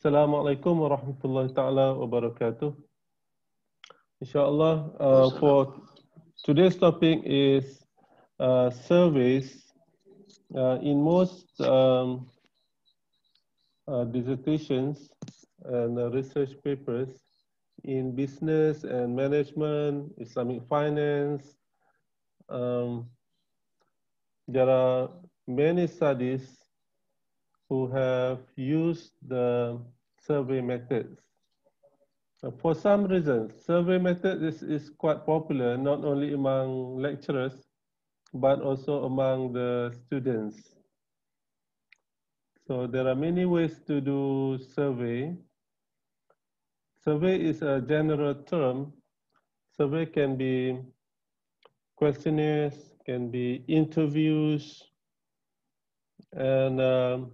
Assalamualaikum warahmatullahi ta'ala wabarakatuh. Inshallah, uh, for today's topic is uh, surveys. Uh, in most um, uh, dissertations and research papers in business and management, Islamic finance, um, there are many studies who have used the survey methods. For some reason, survey method is, is quite popular, not only among lecturers, but also among the students. So there are many ways to do survey. Survey is a general term. Survey can be questionnaires, can be interviews, and um,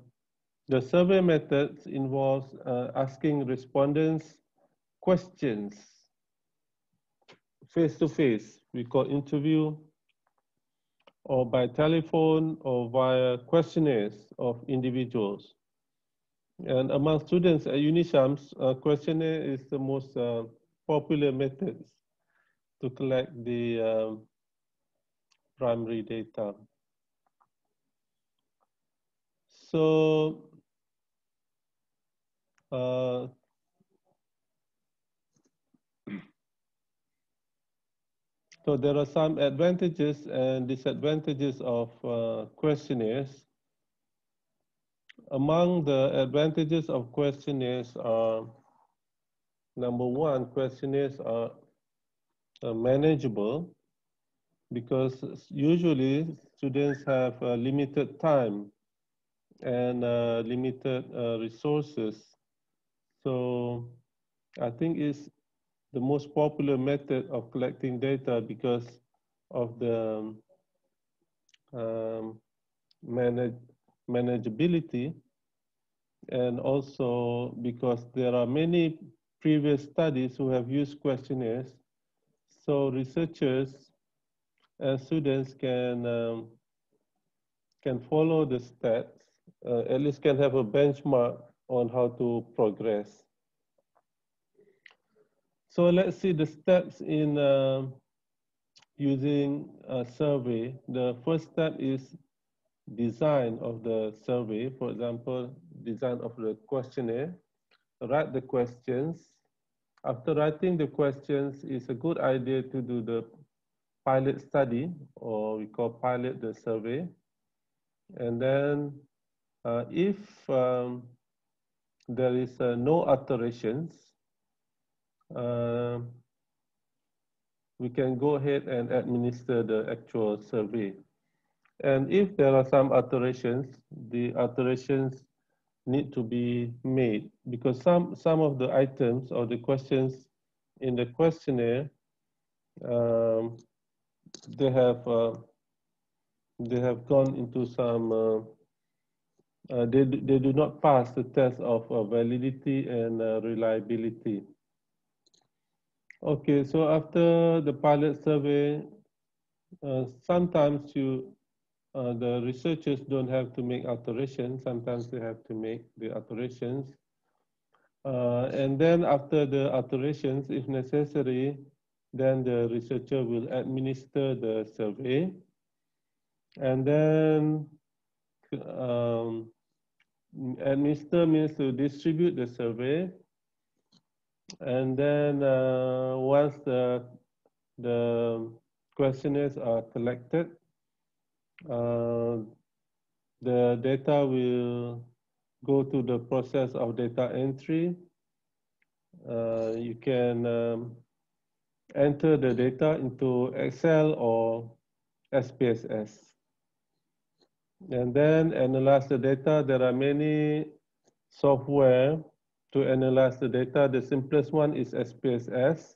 the survey methods involves uh, asking respondents questions face to face. We call interview or by telephone or via questionnaires of individuals. And among students at UNISHAMS, uh, questionnaire is the most uh, popular method to collect the um, primary data. So uh, so there are some advantages and disadvantages of uh, questionnaires. Among the advantages of questionnaires are, number one, questionnaires are uh, manageable because usually students have limited time and uh, limited uh, resources. So I think it's the most popular method of collecting data because of the um, manage, manageability and also because there are many previous studies who have used questionnaires. So researchers and students can um, can follow the stats, uh, at least can have a benchmark on how to progress. So let's see the steps in uh, using a survey. The first step is design of the survey. For example, design of the questionnaire. Write the questions. After writing the questions, it's a good idea to do the pilot study, or we call pilot the survey. And then uh, if um, there is uh, no alterations, uh, we can go ahead and administer the actual survey. And if there are some alterations, the alterations need to be made because some, some of the items or the questions in the questionnaire, um, they have uh, they have gone into some uh, they, they do not pass the test of uh, validity and uh, reliability. Okay, so after the pilot survey, uh, sometimes you, uh, the researchers don't have to make alterations. Sometimes they have to make the alterations. Uh, and then after the alterations, if necessary, then the researcher will administer the survey. And then um, administer means to distribute the survey. And then uh, once the, the questionnaires are collected, uh, the data will go to the process of data entry. Uh, you can um, enter the data into Excel or SPSS. And then analyze the data. There are many software to analyze the data. The simplest one is SPSS.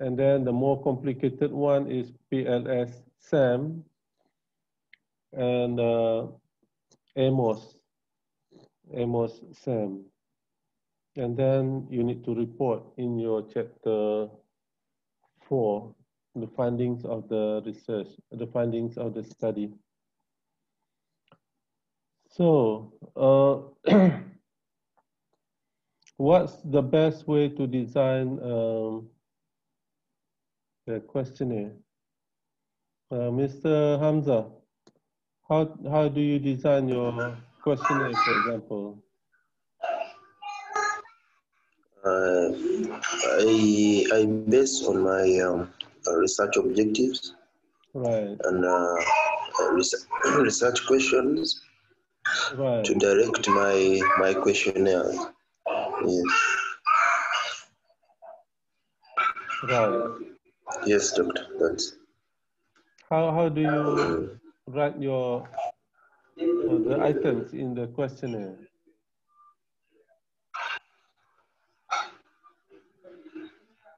And then the more complicated one is PLS SEM and uh, AMOS, AMOS SEM. And then you need to report in your chapter four, the findings of the research, the findings of the study. So, uh, what's the best way to design um, the questionnaire? Uh, Mr. Hamza, how, how do you design your questionnaire, for example? Uh, I, I base on my um, research objectives right. and uh, research questions right. to direct my my questionnaire. Yes. Right. Yes, doctor. That's. How how do you write your uh, the items in the questionnaire?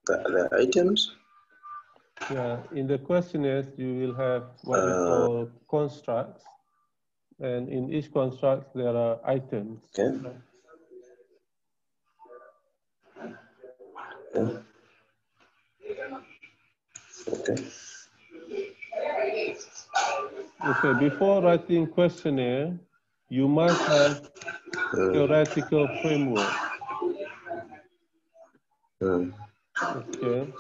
The, the items. Yeah, in the questionnaires you will have what uh, we call constructs, and in each construct there are items. Okay. Okay. Okay. Okay, before writing questionnaire, you must have uh, theoretical framework. Uh, okay.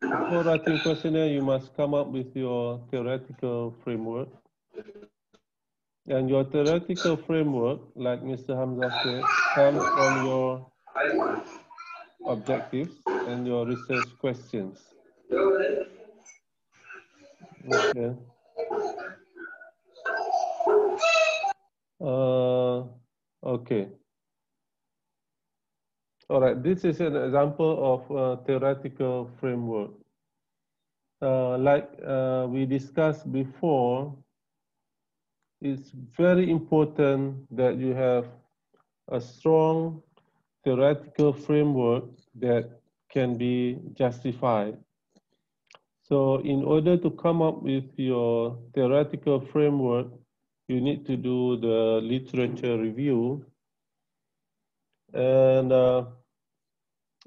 Before writing questionnaire, you must come up with your theoretical framework. And your theoretical framework, like Mr. Hamza said, comes from your objectives and your research questions. Okay. Uh, okay. All right, this is an example of a theoretical framework. Uh, like uh, we discussed before, it's very important that you have a strong theoretical framework that can be justified. So in order to come up with your theoretical framework, you need to do the literature review. And uh,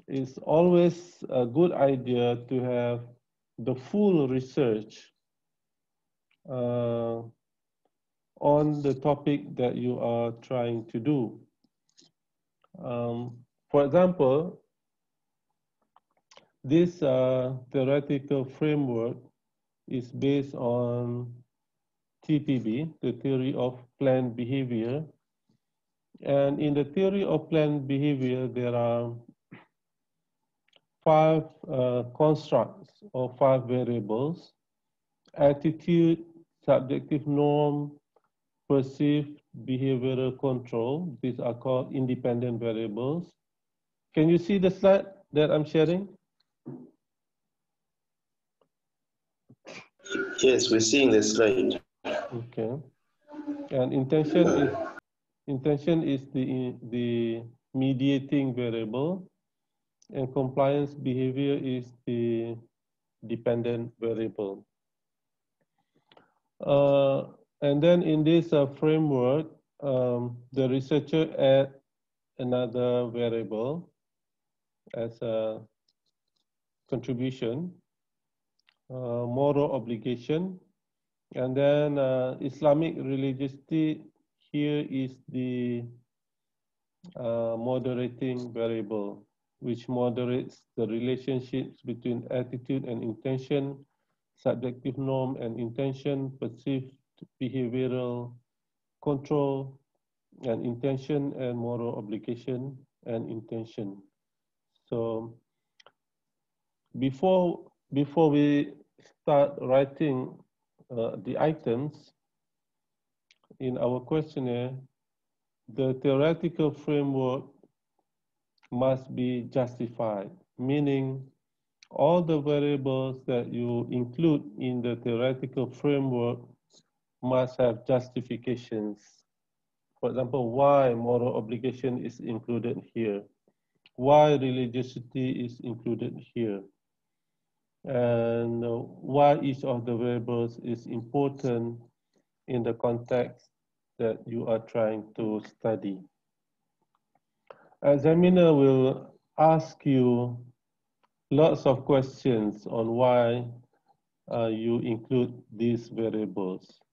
it's always a good idea to have the full research uh, on the topic that you are trying to do. Um, for example, this uh, theoretical framework is based on TPB, the theory of planned behavior. And in the theory of planned behavior, there are five uh, constructs or five variables, attitude, subjective norm, perceived behavioral control. These are called independent variables. Can you see the slide that I'm sharing? Yes, we're seeing the slide. Okay. And intention is intention is the the mediating variable, and compliance behavior is the dependent variable. Uh, and then in this uh, framework, um, the researcher add another variable as a contribution, uh, moral obligation, and then uh, Islamic religiosity here is the uh, moderating variable, which moderates the relationships between attitude and intention, subjective norm and intention, perceived behavioral control and intention and moral obligation and intention. So before, before we start writing uh, the items in our questionnaire, the theoretical framework must be justified, meaning all the variables that you include in the theoretical framework must have justifications. For example, why moral obligation is included here, why religiosity is included here, and why each of the variables is important in the context that you are trying to study. Examiner will ask you lots of questions on why uh, you include these variables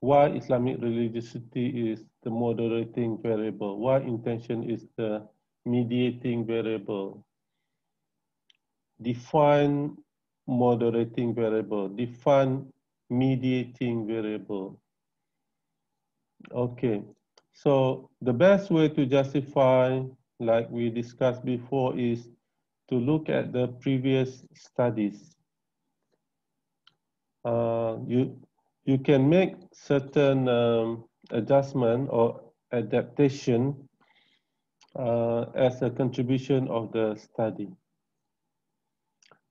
why Islamic religiosity is the moderating variable, why intention is the mediating variable. Define moderating variable. Define mediating variable. Okay, so the best way to justify, like we discussed before, is to look at the previous studies. Uh, you, you can make certain um, adjustment or adaptation uh, as a contribution of the study.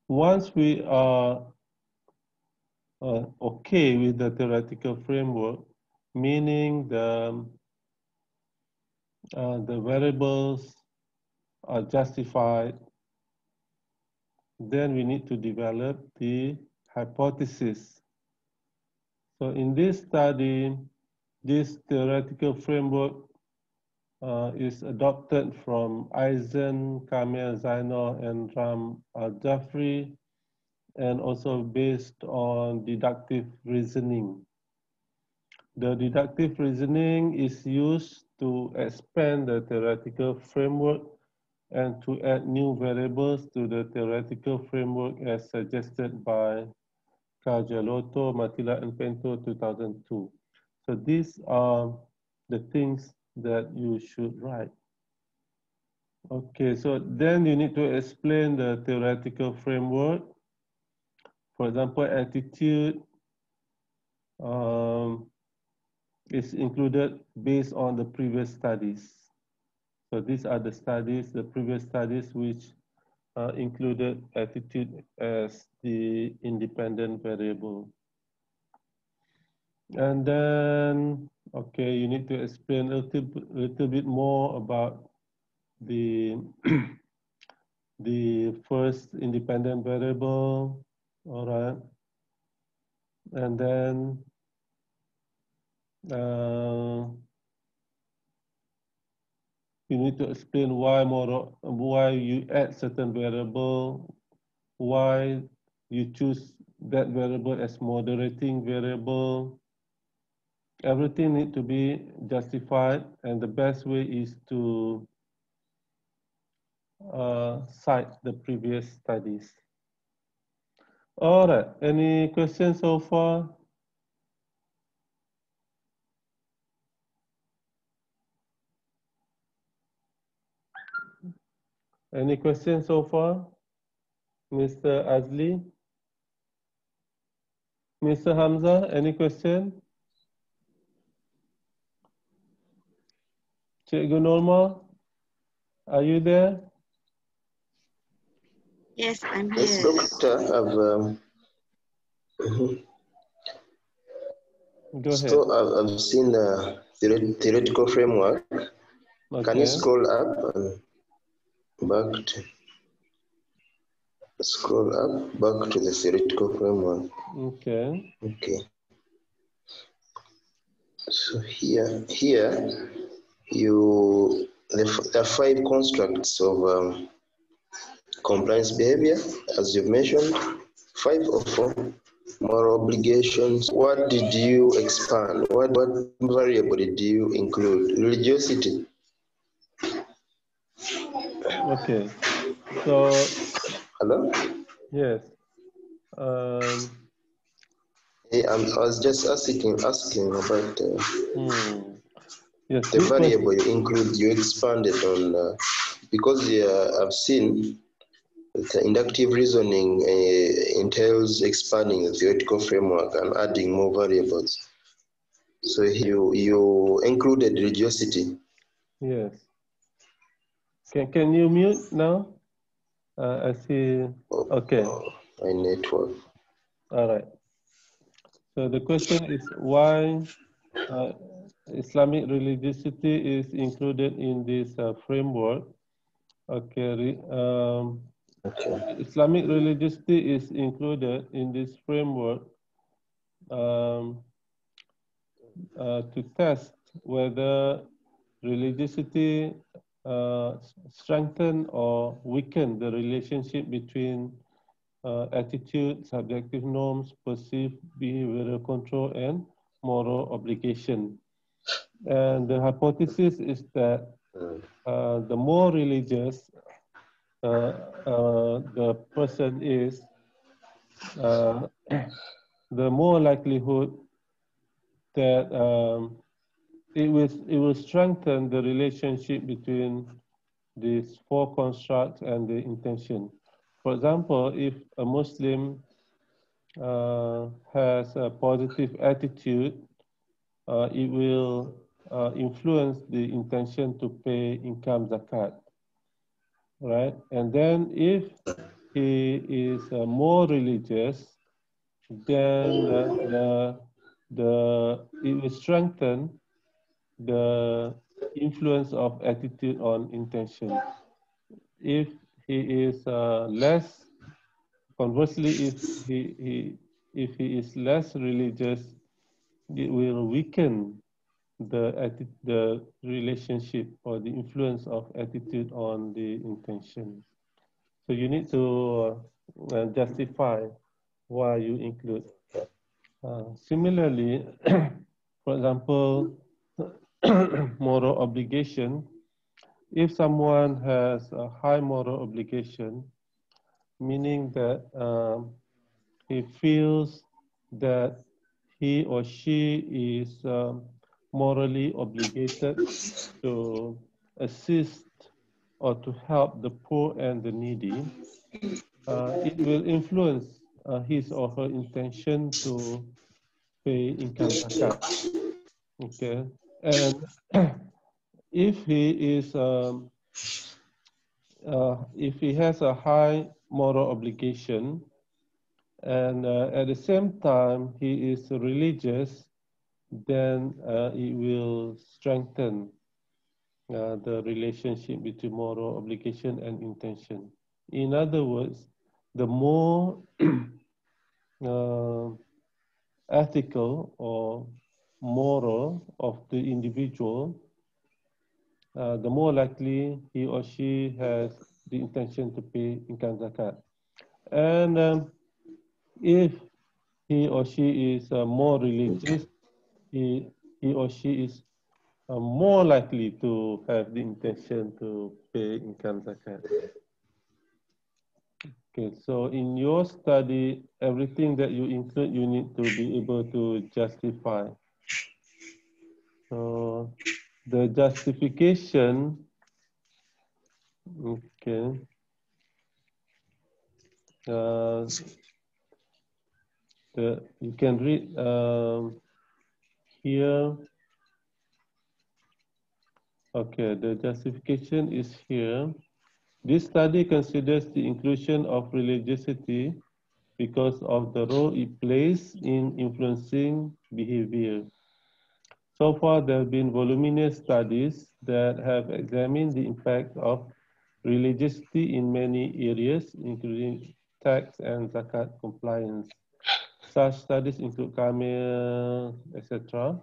Once we are uh, okay with the theoretical framework, meaning the, uh, the variables are justified, then we need to develop the hypothesis. So in this study, this theoretical framework uh, is adopted from Ajzen, Kamil Zainal, and Ram Al-Jafri, and also based on deductive reasoning. The deductive reasoning is used to expand the theoretical framework and to add new variables to the theoretical framework as suggested by Karjaluoto, Mattila, and Pento 2002. So these are the things that you should write. Okay, so then you need to explain the theoretical framework. For example, attitude, um, is included based on the previous studies. So these are the studies, the previous studies which uh, included attitude as the independent variable. And then, okay, you need to explain a little, little bit more about the, the first independent variable, all right. And then uh, you need to explain why more why you add certain variable, why you choose that variable as moderating variable. Everything need to be justified, and the best way is to uh, cite the previous studies. All right, any questions so far? Any questions so far? Mr. Azli? Mr. Hamza, any question? Cikgu Norma, are you there? Yes, I'm here. Yes, doctor. I've, um, Go ahead. so I've, I've seen the theoretical framework. Okay. Can you scroll up and back to scroll up back to the theoretical framework? Okay. Okay. So here, here, you the, f- the five constructs of um, compliance behavior, as you've mentioned, five or four moral obligations. What did you expand? What what variable did you include? Religiosity. Okay. So Hello. yes. Um, Hey, I'm, I was just asking asking about uh, hmm. Yes. the variable you include. You expanded on uh, because uh, I've seen the inductive reasoning uh, entails expanding the theoretical framework and adding more variables. So you you included religiosity. Yes. Can can you mute now? Uh, I see. Okay. My network. All right. So the question is why uh, Islamic religiosity is included in this uh, framework. Okay. Um, Okay. Islamic religiosity is included in this framework um, uh, to test whether religiosity uh, strengthen or weaken the relationship between uh, attitude, subjective norms, perceived behavioral control, and moral obligation. And the hypothesis is that uh, the more religious uh, uh, the person is, uh, the more likelihood that um, it will it will strengthen the relationship between these four constructs and the intention. For example, if a Muslim uh, has a positive attitude, uh, it will uh, influence the intention to pay income zakat, right? And then if he is uh, more religious, then the, the, it will strengthen the influence of attitude on intention. If he is uh, less, conversely, if he, he, if he is less religious, it will weaken the, the relationship or the influence of attitude on the intention. So you need to uh, justify why you include. Uh, similarly, for example, moral obligation, if someone has a high moral obligation, meaning that um, he feels that he or she is um, morally obligated to assist or to help the poor and the needy, uh, it will influence uh, his or her intention to pay income tax. Okay, and if he is, um, uh, if he has a high moral obligation, and uh, at the same time he is religious, then uh, it will strengthen uh, the relationship between moral obligation and intention. In other words, the more uh, ethical or moral of the individual, uh, the more likely he or she has the intention to pay income zakat. And um, if he or she is uh, more religious, he, he or she is uh, more likely to have the intention to pay income zakat. Okay, so in your study, everything that you include, you need to be able to justify. So the justification, okay. Uh, the, you can read um, here. Okay, the justification is here. This study considers the inclusion of religiosity because of the role it plays in influencing behavior. So far, there have been voluminous studies that have examined the impact of religiosity in many areas, including tax and zakat compliance. Such studies include Kamil, etc.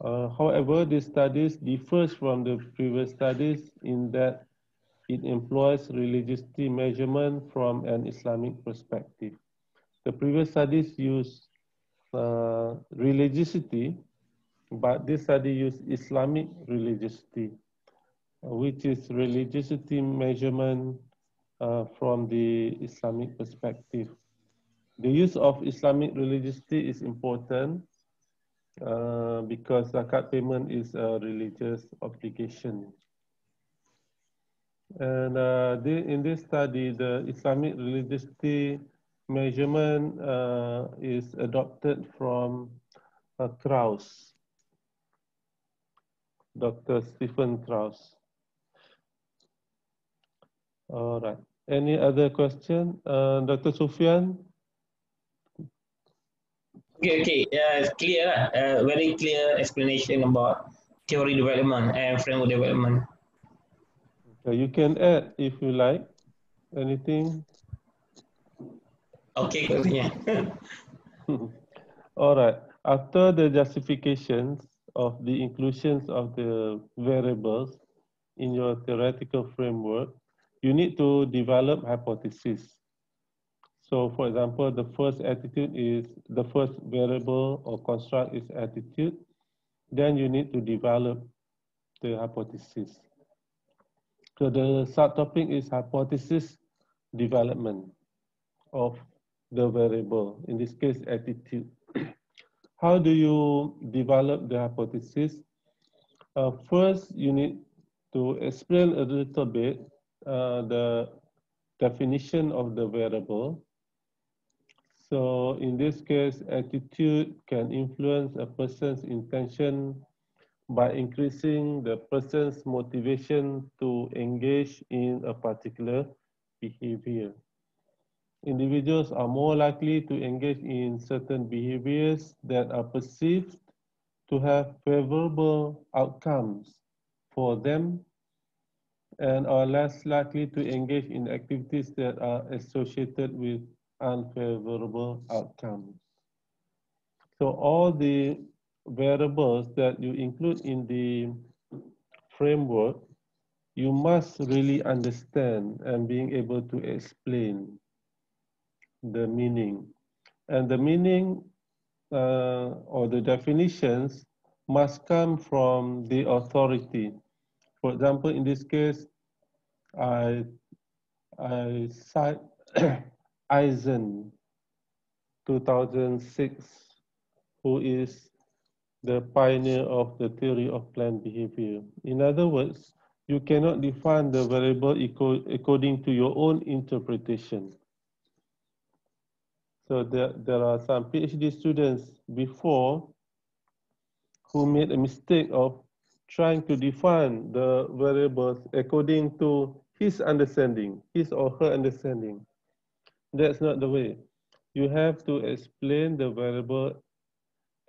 Uh, however, these studies differs from the previous studies in that it employs religiosity measurement from an Islamic perspective. The previous studies use uh, religiosity, but this study used Islamic religiosity, which is religiosity measurement uh, from the Islamic perspective. The use of Islamic religiosity is important uh, because zakat payment is a religious obligation. And uh, the, in this study, the Islamic religiosity measurement uh, is adopted from uh, Krauss, Dr. Stephen Krauss. All right. Any other question? Uh, Dr. Sufyan? Okay, okay. Uh, clear, uh, very clear explanation about theory development and framework development. Okay, you can add if you like anything. Okay, yeah. All right. After the justifications of the inclusions of the variables in your theoretical framework, you need to develop hypotheses. So for example, the first attitude is, the first variable or construct is attitude. Then you need to develop the hypothesis. So the subtopic is hypothesis development of the variable, in this case, attitude. How do you develop the hypothesis? Uh, first, you need to explain a little bit uh, the definition of the variable. So in this case, attitude can influence a person's intention by increasing the person's motivation to engage in a particular behavior. Individuals are more likely to engage in certain behaviors that are perceived to have favorable outcomes for them and are less likely to engage in activities that are associated with unfavorable outcomes. So all the variables that you include in the framework, you must really understand and being able to explain the meaning. And the meaning uh, or the definitions must come from the authority. For example, in this case, I, I cite Eisen, 2006, who is the pioneer of the theory of planned behavior. In other words, you cannot define the variable according to your own interpretation. So there, there are some PhD students before who made a mistake of trying to define the variables according to his understanding, his or her understanding. That's not the way. You have to explain the variable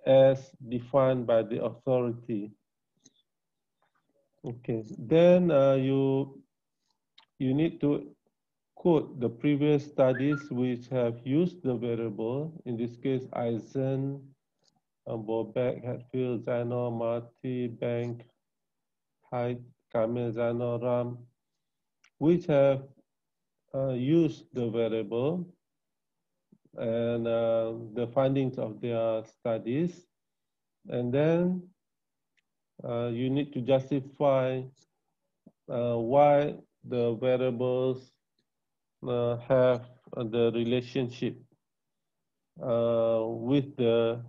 as defined by the authority. Okay, then uh, you you need to quote the previous studies which have used the variable. In this case, Ajzen, uh, Bobek, Hatfield, Zano, Marty, Bank, Hyde, Kamil, Zano, Ram, which have uh, used the variable and uh, the findings of their studies. And then uh, you need to justify uh, why the variables uh, have the relationship uh, with the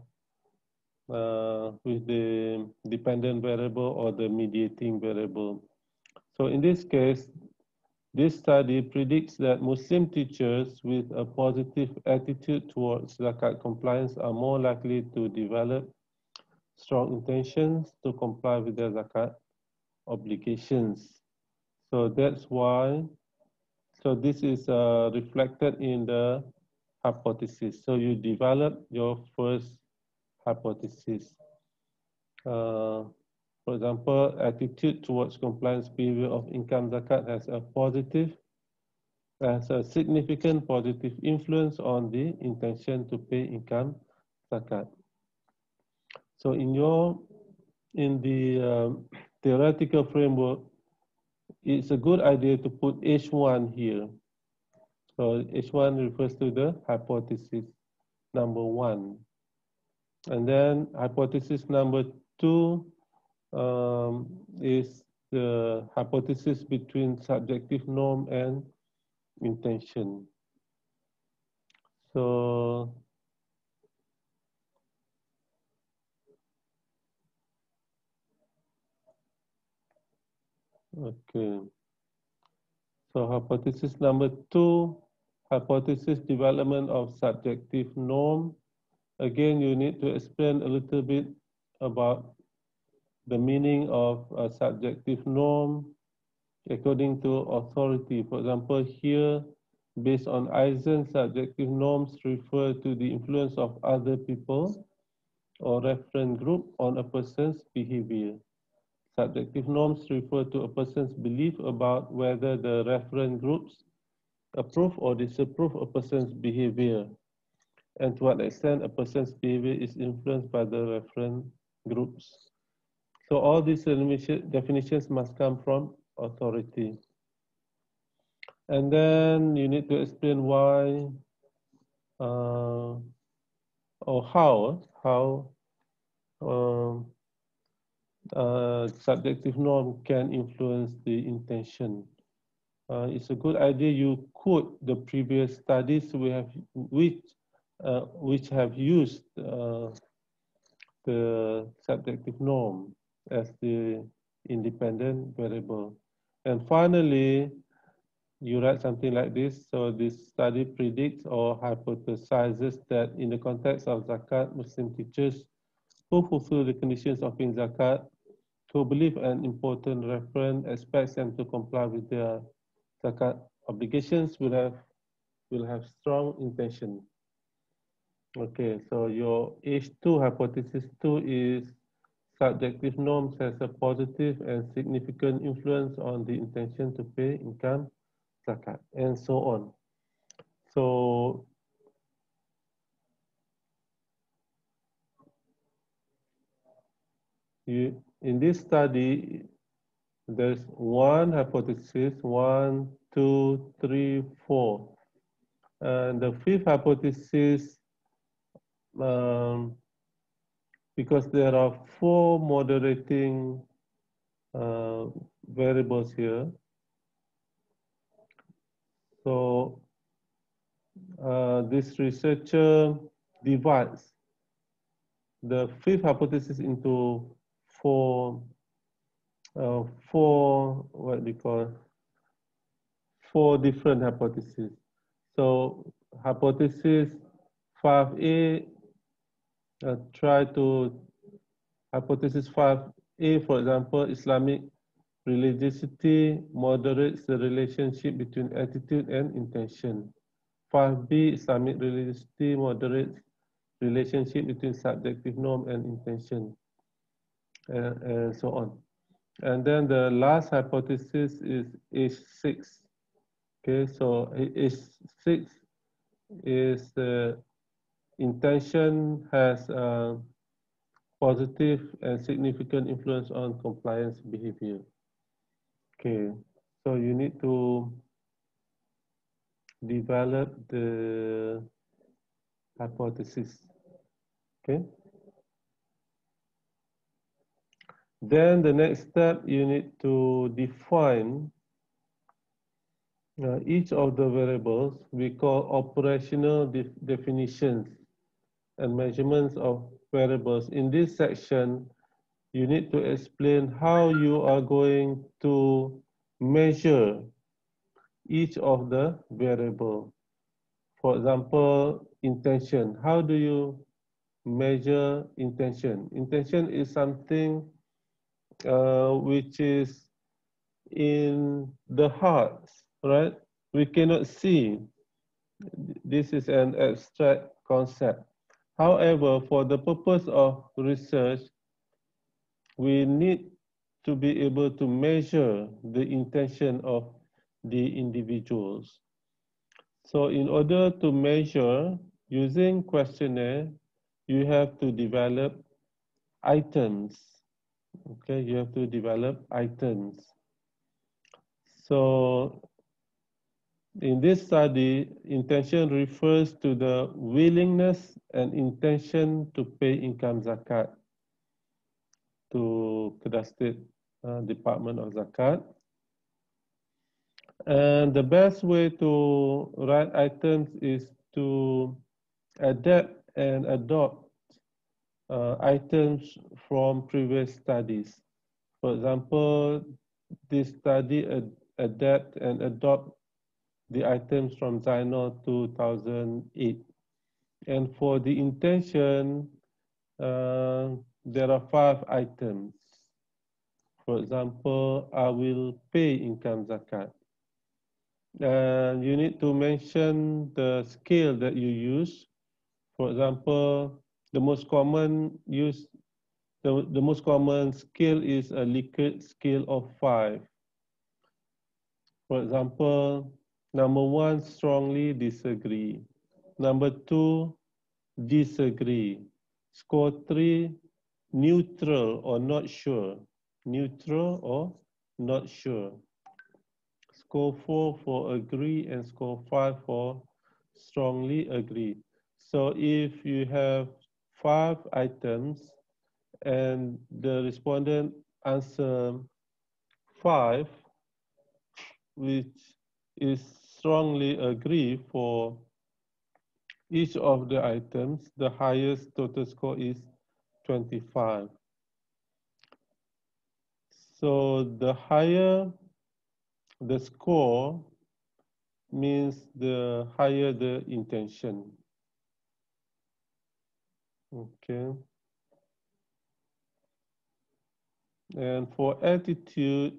uh, with the dependent variable or the mediating variable. So in this case, this study predicts that Muslim teachers with a positive attitude towards zakat compliance are more likely to develop strong intentions to comply with their zakat obligations. So that's why, so this is uh, reflected in the hypothesis. So you develop your first hypothesis. Uh, for example, attitude towards compliance behavior of income zakat has a positive, has a significant positive influence on the intention to pay income zakat. So in your, in the um, theoretical framework, it's a good idea to put H1 here. So H1 refers to the hypothesis number one. And then hypothesis number two um, is the hypothesis between subjective norm and intention. So Okay. So hypothesis number two, hypothesis development of subjective norm. Again, you need to explain a little bit about the meaning of a subjective norm according to authority. For example, here, based on Ajzen, subjective norms refer to the influence of other people or reference group on a person's behavior. Subjective norms refer to a person's belief about whether the reference groups approve or disapprove a person's behavior and to what extent a person's behavior is influenced by the reference groups. So all these definitions must come from authority. And then you need to explain why uh, or how, how um, uh, subjective norm can influence the intention. Uh, it's a good idea you quote the previous studies we have which uh, which have used uh, the subjective norm as the independent variable. And finally, you write something like this. So this study predicts or hypothesizes that in the context of zakat, Muslim teachers who fulfill the conditions of paying zakat, who believe an important reference expects them to comply with their zakat obligations will have will have strong intention. Okay, so your H2 hypothesis 2 is subjective norms has a positive and significant influence on the intention to pay income zakat and so on. So you, in this study, there's one hypothesis, one, two, three, four. And the fifth hypothesis, um, because there are four moderating uh, variables here. So uh, this researcher divides the fifth hypothesis into four uh, four, what you call, four different hypotheses. So hypothesis 5A, uh, try to, hypothesis 5A, for example, Islamic religiosity moderates the relationship between attitude and intention. 5B, Islamic religiosity moderates relationship between subjective norm and intention, and so on. And then the last hypothesis is H6. Okay, so H6 is the intention has a positive and significant influence on compliance behavior. Okay, so you need to develop the hypothesis. Okay. Then the next step, you need to define uh, each of the variables we call operational de definitions and measurements of variables. In this section, you need to explain how you are going to measure each of the variable. For example, intention. How do you measure intention? Intention is something uh, which is in the heart, right? We cannot see. This is an abstract concept. However, for the purpose of research, we need to be able to measure the intention of the individuals. So in order to measure using questionnaire, you have to develop items Okay, you have to develop items. So in this study, intention refers to the willingness and intention to pay income zakat to Kedah State uh, Department of Zakat. And the best way to write items is to adapt and adopt uh, items from previous studies. For example, this study ad adapt and adopt the items from Zainal 2008. And for the intention, uh, there are five items. For example, I will pay income zakat. And you need to mention the scale that you use. For example, the most common use, the, the most common scale is a Likert scale of five. For example, number one, strongly disagree. Number two, disagree. Score three, neutral or not sure. Neutral or not sure. Score four for agree and score five for strongly agree. So if you have five items and the respondent answer five, which is strongly agree for each of the items, the highest total score is 25. So the higher the score means the higher the intention. Okay. And for attitude,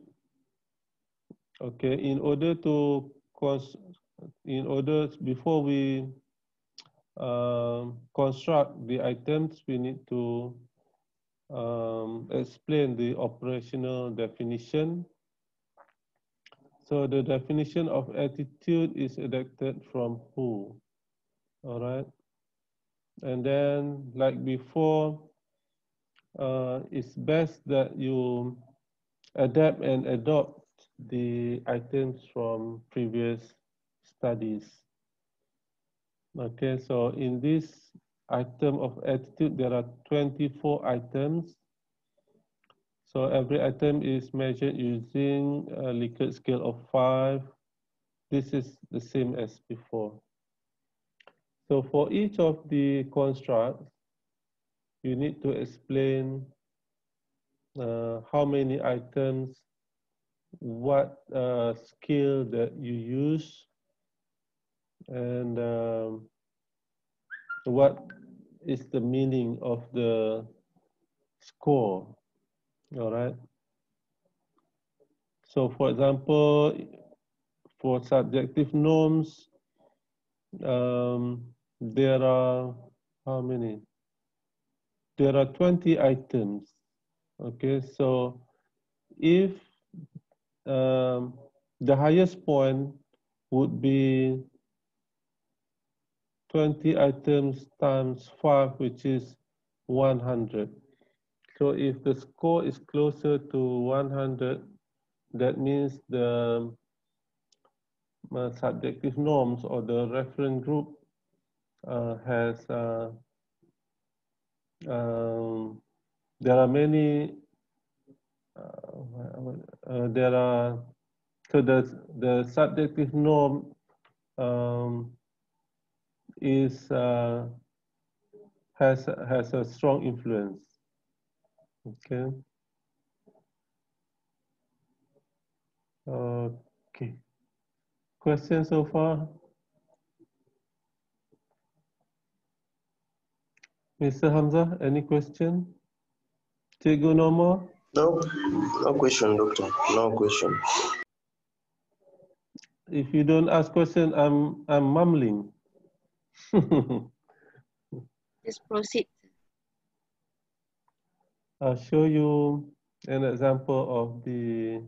okay, in order to in order before we uh, construct the items, we need to um, explain the operational definition. So the definition of attitude is adapted from who, all right? And then like before, uh, it's best that you adapt and adopt the items from previous studies. Okay, so in this item of attitude, there are 24 items. So every item is measured using a Likert scale of five. This is the same as before. So for each of the constructs, you need to explain uh, how many items, what uh, skill that you use, and um, what is the meaning of the score, all right? So for example, for subjective norms, um, there are, how many? There are 20 items, okay? So if um, the highest point would be 20 items times 5, which is 100. So if the score is closer to 100, that means the uh, subjective norms or the reference group has, uh, um, there are many, uh, uh, there are, so the, the subjective norm um, is uh, has has a strong influence. Okay. Okay. Question so far? Mr. Hamza, any question? Cikgu Norma? No, no question, doctor. No question. If you don't ask question, I'm I'm mumbling. Just proceed. I'll show you an example of the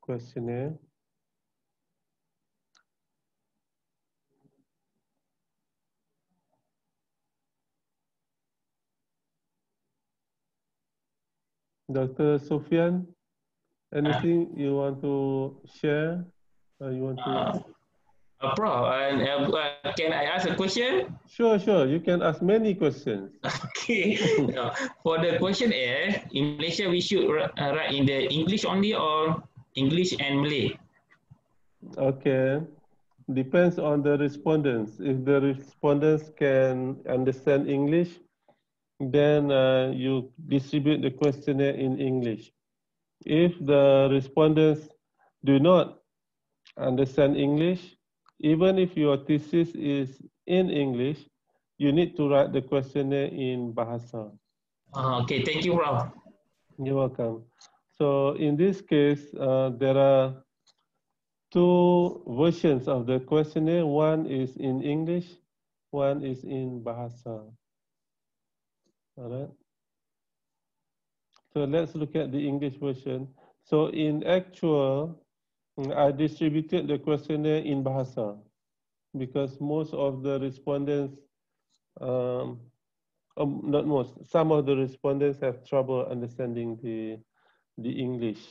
questionnaire. Dr. Sofian, anything you want to share? Or you want to? Uh, uh, Prof, uh, uh, can I ask a question? Sure, sure. You can ask many questions. okay. For the questionnaire, in Malaysia, we should write in the English only or English and Malay? Okay. Depends on the respondents. If the respondents can understand English, then uh, you distribute the questionnaire in English. If the respondents do not understand English, even if your thesis is in English, you need to write the questionnaire in Bahasa. Uh, okay, thank you, Prof. You're welcome. So in this case, uh, there are two versions of the questionnaire. One is in English, one is in Bahasa. All right. So let's look at the English version. So in actual, I distributed the questionnaire in Bahasa because most of the respondents, um, um, not most, some of the respondents have trouble understanding the, the English.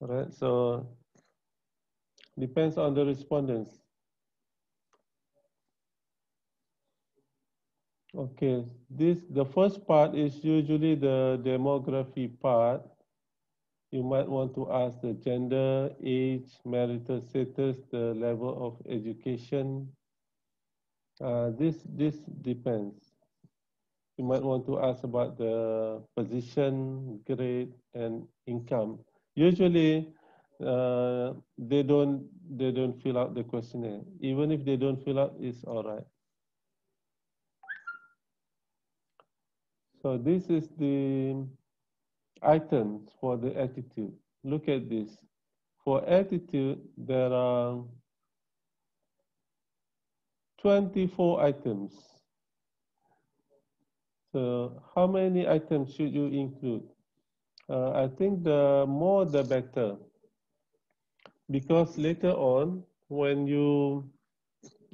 All right, so depends on the respondents. Okay, this the first part is usually the demography part. You might want to ask the gender, age, marital status, the level of education. Uh, this this depends. You might want to ask about the position, grade, and income. Usually, uh, they don't they don't fill out the questionnaire. Even if they don't fill out, it's all right. So this is the items for the attitude. Look at this. For attitude, there are 24 items. So how many items should you include? Uh, I think the more the better. Because later on, when you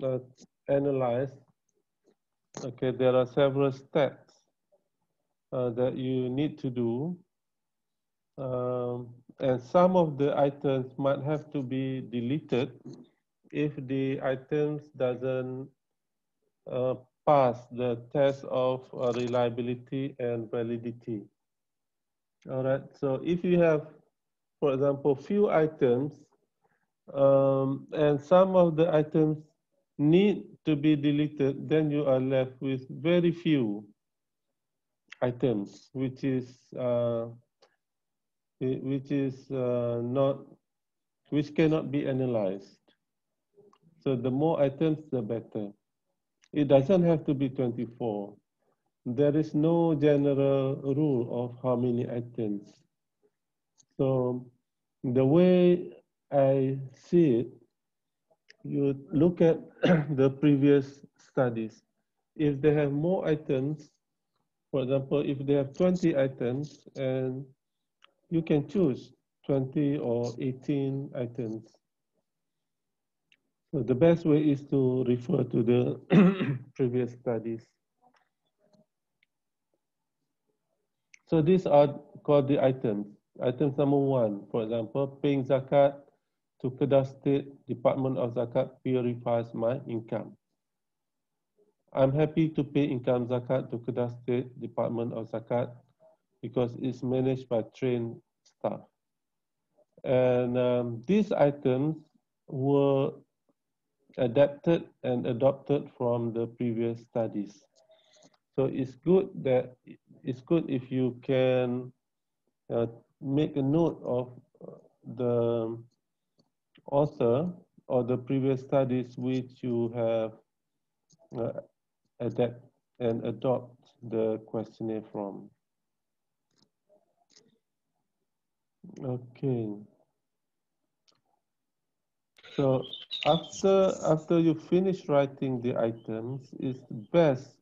uh, analyze, okay, there are several steps uh, that you need to do. Um, and some of the items might have to be deleted if the items doesn't uh, pass the test of uh, reliability and validity. All right, so if you have, for example, few items, um, and some of the items need to be deleted, then you are left with very few items, which is uh, which is uh, not which cannot be analyzed. So the more items, the better. It doesn't have to be 24. There is no general rule of how many items. So the way I see it, you look at the previous studies. If they have more items, for example, if they have 20 items and you can choose 20 or 18 items. So the best way is to refer to the previous studies. So these are called the items. Items number one, for example, paying zakat to Kedah State Department of Zakat purifies my income. I'm happy to pay income zakat to Kedah State Department of Zakat because it's managed by trained staff. And um, these items were adapted and adopted from the previous studies. So it's good that it's good if you can uh, make a note of the author or the previous studies which you have uh, adapt and adopt the questionnaire from. Okay. So after after you finish writing the items, it's best.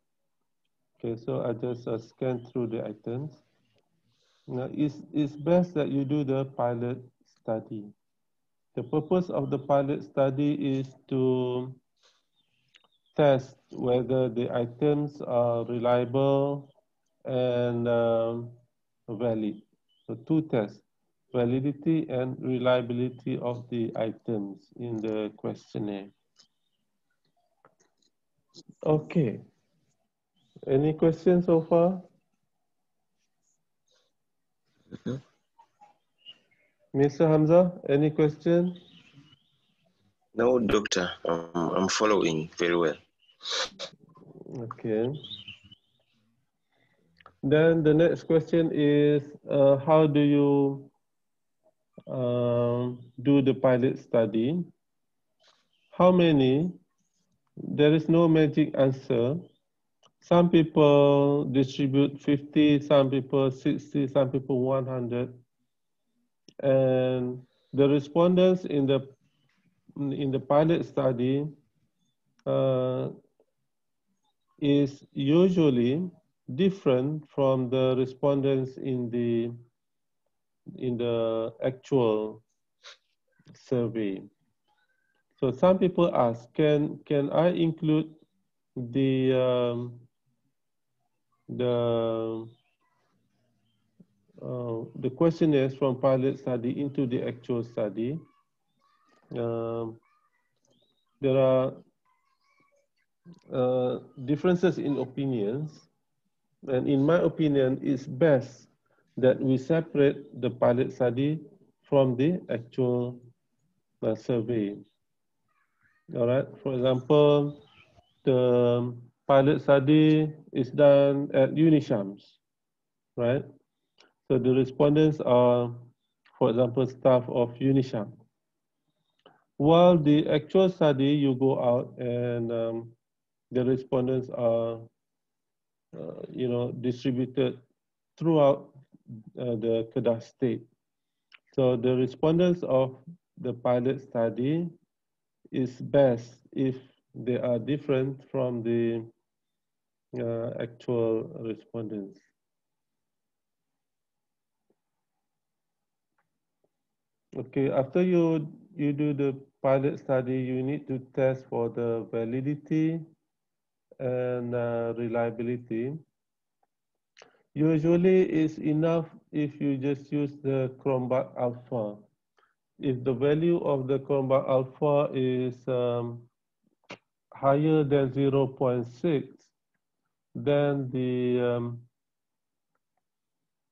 Okay, so I just uh, scan through the items. Now, it's, it's best that you do the pilot study. The purpose of the pilot study is to test whether the items are reliable and um, valid. So two tests, validity and reliability of the items in the questionnaire. Okay. Any questions so far? Mm-hmm. Mr. Hamza, any question? No, doctor, um, I'm following very well. Okay. Then the next question is, uh, how do you um, do the pilot study? How many? There is no magic answer. Some people distribute 50, some people 60, some people 100. And the respondents in the in the pilot study uh, is usually different from the respondents in the in the actual survey. So some people ask, can can I include the um, the uh, the questionnaires from pilot study into the actual study? Um, there are uh, differences in opinions. And in my opinion, it's best that we separate the pilot study from the actual uh, survey. All right, for example, the pilot study is done at Unishams, right? So the respondents are, for example, staff of Unisham. While the actual study, you go out and um, the respondents are, uh, you know, distributed throughout uh, the Kedah state. So the respondents of the pilot study is best if they are different from the uh, actual respondents. Okay, after you, you do the pilot study, you need to test for the validity and uh, reliability. Usually it's enough if you just use the Cronbach Alpha. If the value of the Cronbach Alpha is um, higher than 0.6, then the um,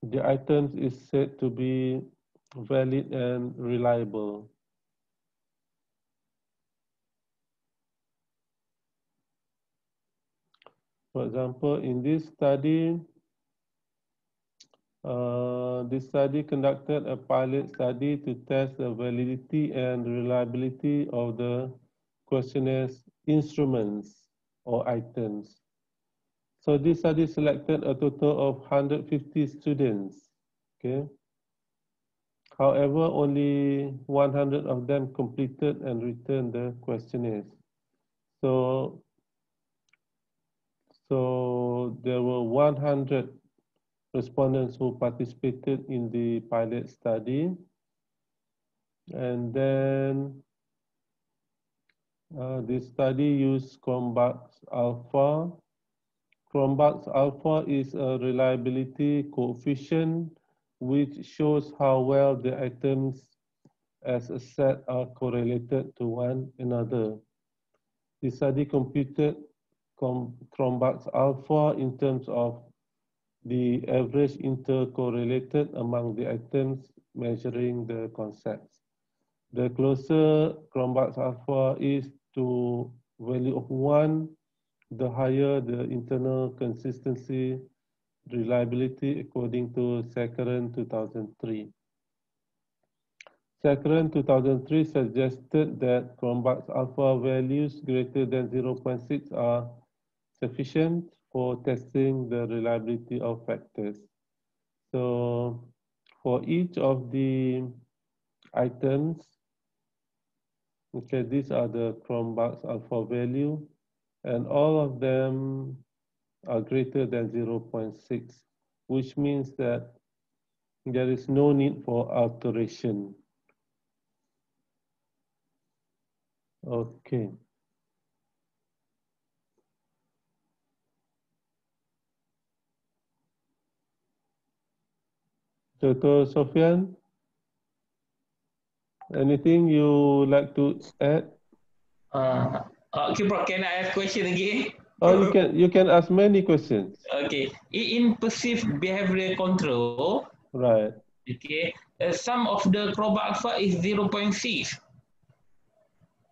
the items is said to be valid and reliable. For example, in this study, uh, this study conducted a pilot study to test the validity and reliability of the questionnaires instruments or items. So this study selected a total of 150 students. Okay. However, only 100 of them completed and returned the questionnaires. So, so there were 100 respondents who participated in the pilot study. And then uh, this study used Cronbach Alpha. Cronbach Alpha is a reliability coefficient which shows how well the items as a set are correlated to one another. The study computed Chromebug alpha in terms of the average intercorrelated among the items measuring the concepts. The closer Chromebug alpha is to value of one, the higher the internal consistency reliability according to Sakharin 2003. Sakharin 2003 suggested that Chromebug alpha values greater than 0.6 are sufficient for testing the reliability of factors. So for each of the items, okay, these are the Cronbach alpha value, and all of them are greater than 0.6, which means that there is no need for alteration. Okay. Dr. Sofian, anything you like to add? Uh, okay, bro, can I ask question again? Oh, you can you can ask many questions. Okay, in perceived behavioral control. Right. Okay, uh, some of the Chromebug alpha is 0.6.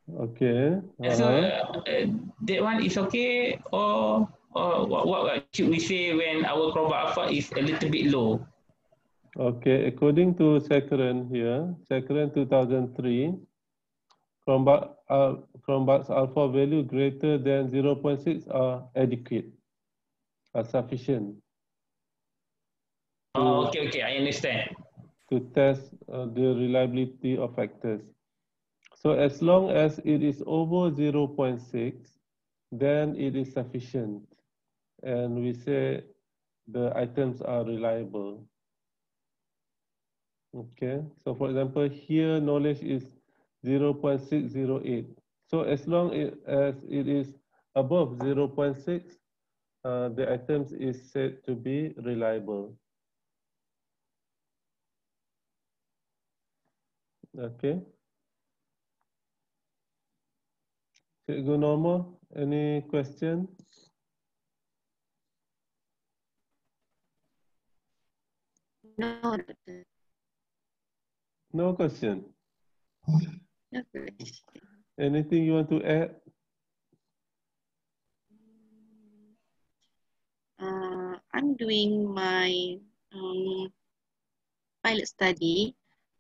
Okay. Uh -huh. So uh, that one is okay, or or what, what should we say when our Chromebug alpha is a little bit low? Okay, according to Sakharin here, Sakharin 2003, Chromebug, uh, Chromebug's alpha value greater than 0.6 are adequate, are sufficient. Oh, okay, okay, I understand. To test uh, the reliability of factors. So as long as it is over 0.6, then it is sufficient. And we say the items are reliable. Okay, so for example, here knowledge is 0.608. So as long as it is above 0.6, uh, the items is said to be reliable. Okay. Cikgu Norma, any question? No, doctor. No question. No question. Anything you want to add? Uh, I'm doing my um, pilot study.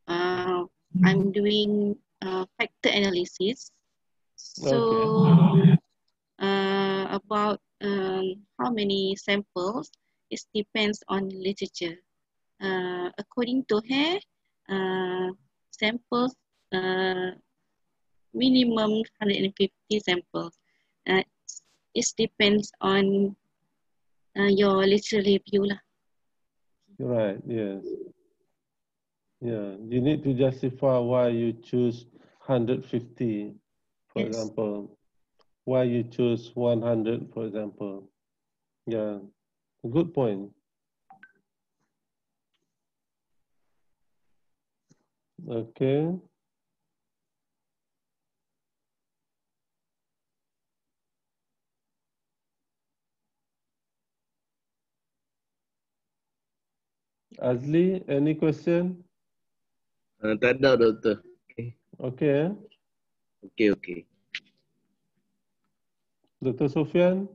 Uh, I'm doing uh, factor analysis. So, uh, about um, how many samples, it depends on literature. Uh, according to her, uh, samples, uh, minimum 150 samples. Uh, it depends on uh, your literature review lah. Right, yes. Yeah, you need to justify why you choose 150, for Yes. example. Why you choose 100, for example. Yeah, good point. Okay. Azli, any question? Uh, tak ada doktor. Okay. Okay. Okay, okay. Dr. Sofian?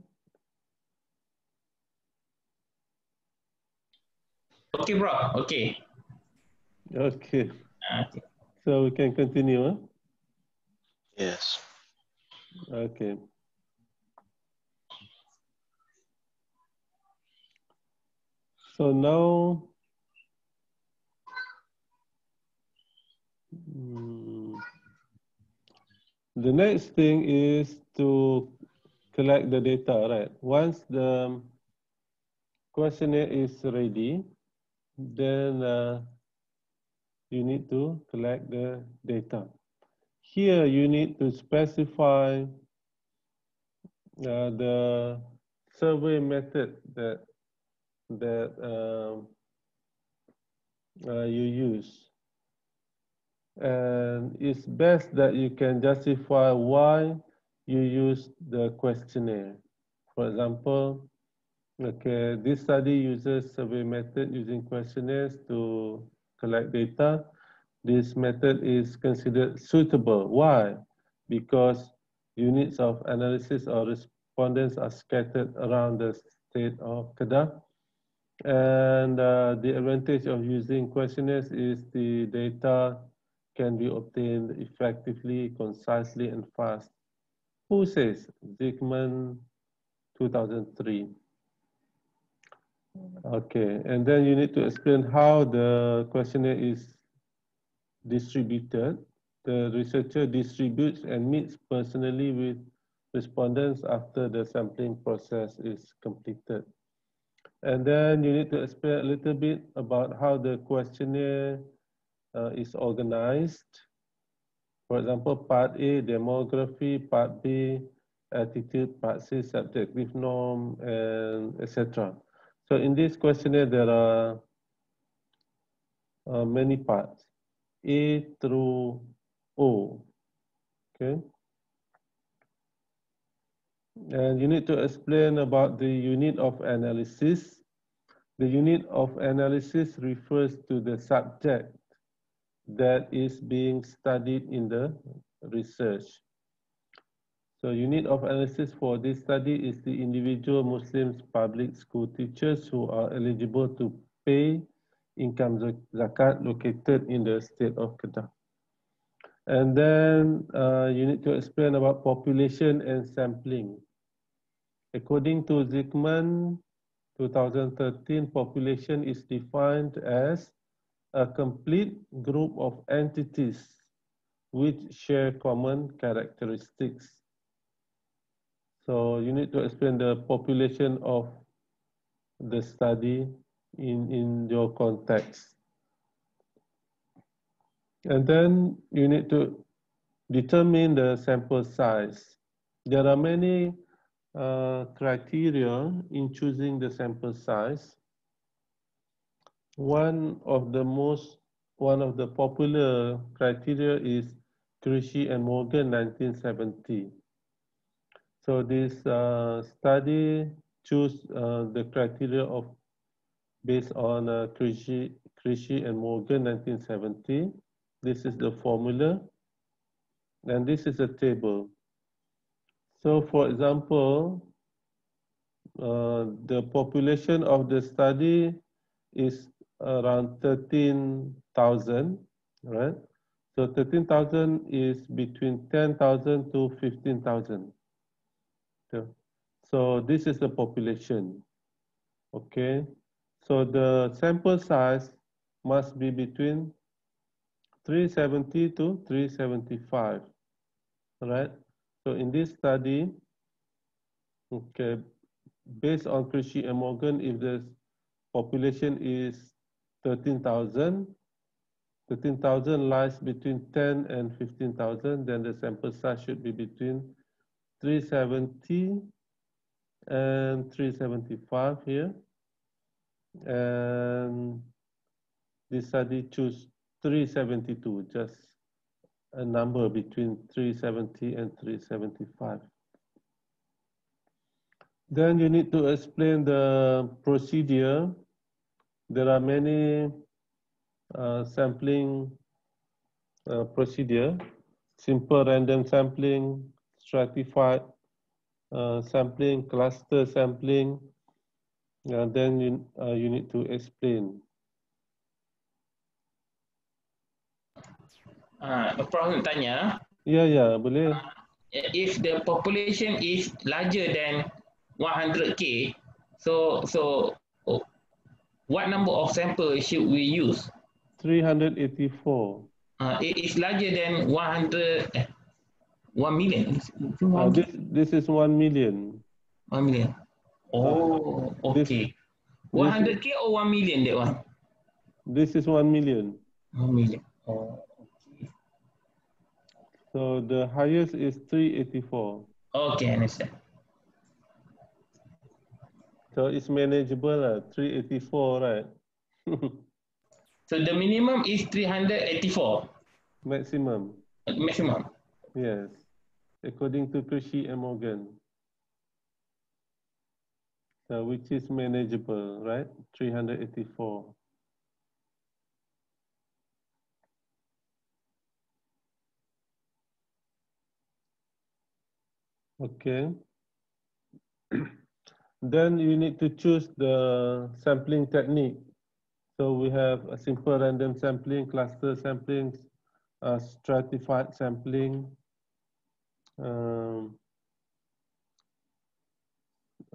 Okay, bro. Okay. Okay. So we can continue. Huh? Yes. Okay. So now, mm, the next thing is to collect the data, right? Once the questionnaire is ready, then uh, you need to collect the data. Here you need to specify uh, the survey method that that um, uh, you use. And it's best that you can justify why you use the questionnaire. For example, okay, this study uses survey method using questionnaires to collect data. This method is considered suitable. Why? Because units of analysis or respondents are scattered around the state of Kedah and uh, the advantage of using questionnaires is the data can be obtained effectively, concisely, and fast. Who says? Zikmund 2003. Okay, and then you need to explain how the questionnaire is distributed. The researcher distributes and meets personally with respondents after the sampling process is completed. And then you need to explain a little bit about how the questionnaire uh, is organized. For example, part A, demography, part B, attitude, part C, subjective norm, and etc. So in this questionnaire, there are uh, many parts, A through O, okay? And you need to explain about the unit of analysis. The unit of analysis refers to the subject that is being studied in the research. So unit of analysis for this study is the individual Muslims public school teachers who are eligible to pay income zakat located in the state of Kedah. And then uh, you need to explain about population and sampling. According to Zygmunt 2013, population is defined as a complete group of entities which share common characteristics. So you need to explain the population of the study in, in your context. And then you need to determine the sample size. There are many uh, criteria in choosing the sample size. One of the most, one of the popular criteria is Krejcie and Morgan 1970. So this uh, study choose uh, the criteria of based on uh, Krejcie, Krejcie and Morgan 1970. This is the formula, and this is a table. So for example, uh, the population of the study is around 13,000, right? So 13,000 is between 10,000 to 15,000. So, this is the population, okay? So the sample size must be between 370 to 375, right? So in this study, okay, based on Krejcie and Morgan, if the population is 13,000, 13,000 lies between 10 and 15,000, then the sample size should be between 370 and 375 here. And this study choose 372, just a number between 370 and 375. Then you need to explain the procedure. There are many uh, sampling uh, procedure, simple random sampling, stratified uh, sampling, cluster sampling, and then you, uh, you need to explain. Uh, Prof tanya, Ya, ya, boleh. if the population is larger than 100k, so so oh, what number of samples should we use? 384. Uh, it is larger than 100, 1 million. One, this, this is 1 million. 1 million. Oh, okay. 100k or 1 million that one? This is 1 million. 1 million. Oh, okay. So the highest is 384. Okay, understand. So it's manageable, uh, 384, right? So the minimum is 384 Maximum, maximum. yes. According to Krishi and Morgan. So which is manageable, right? 384. Okay. Then you need to choose the sampling technique. So we have a simple random sampling, cluster sampling, uh, stratified sampling. Um,